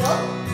Demorou?